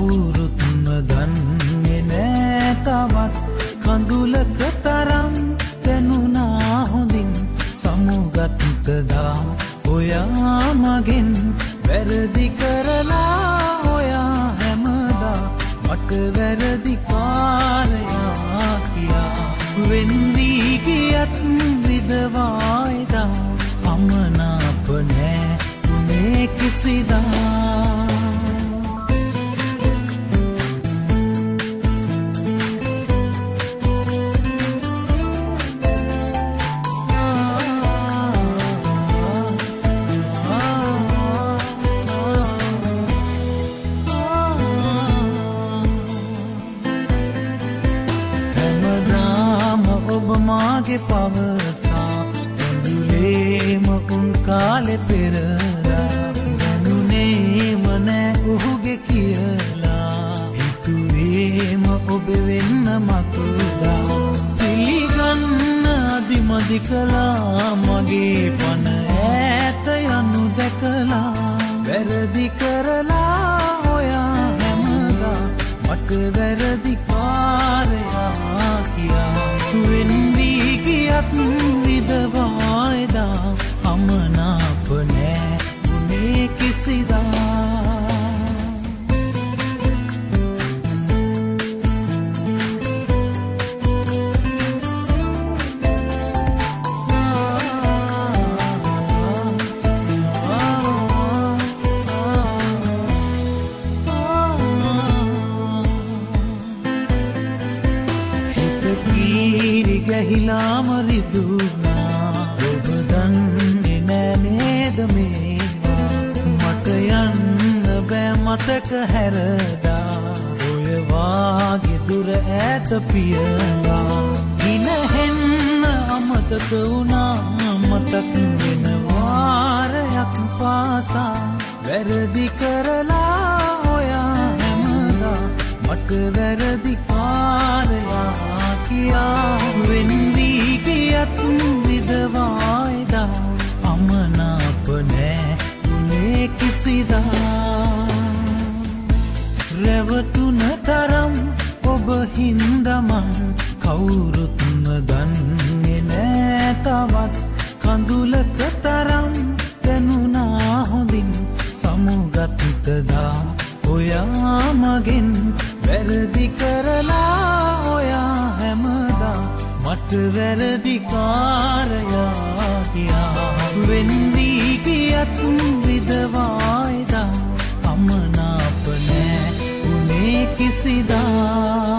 කවුරුත්ම දන්නේ නෑ තවත්. කඳුලක තරම් දැනුනා හොඳින්. සමුගත්තදා ඔයා මගෙන්. වැරදි කරලා ඔයා හැමදා. මට වැරදි පාරයා කියා. වෙන්වී ගියත් විදවායදා අමනාප නෑ තුනේ කිසිදා. ඔබ මාගේ පවසා ඇඳුලේම උන් කාලෙ පෙරලා දැනුනේම නෑ ඔහුගේ කියලා. හිතුවේම ඔබ වෙන්න මතුදා. පිළිගන්න අදිමදි කලා මගේ පන ඇත යනු දැකලා. වැරදි කරලා ඔයා හැමදා. මට වැරදිකාරයා කීරි ගැහිලාම රිදුනා. ඔබ දන්නේ නෑනේද මේවා? මට යන්න බෑ මතක හැරදා. ඔයවාගේ දුර ඇත පියලා. හිනහෙන්න අමතක වුණා. මතක් වෙන වාරයක් පාසා. වැරදි කරලා ඔයා හැමදා. මට වැරදිකාරයා කියා වෙන්වී ගියත් විදවායිදා. අමනාප නෑ උනේ කිසිදා. රැවටුන තරම් ඔබ හින්දමන් කවුරුත්ම දන්නේ නෑ තවත්. කඳුලක තරම් දැනුනා හොඳින් සමුගත්තදා ඔයා මගෙන් වැරදි කරලා ඔයා හැමදා මට වැරදිකාරයා කියා වෙන්වී ගියත් විදවායිදා අමනාප නෑ උනේ කිසිදා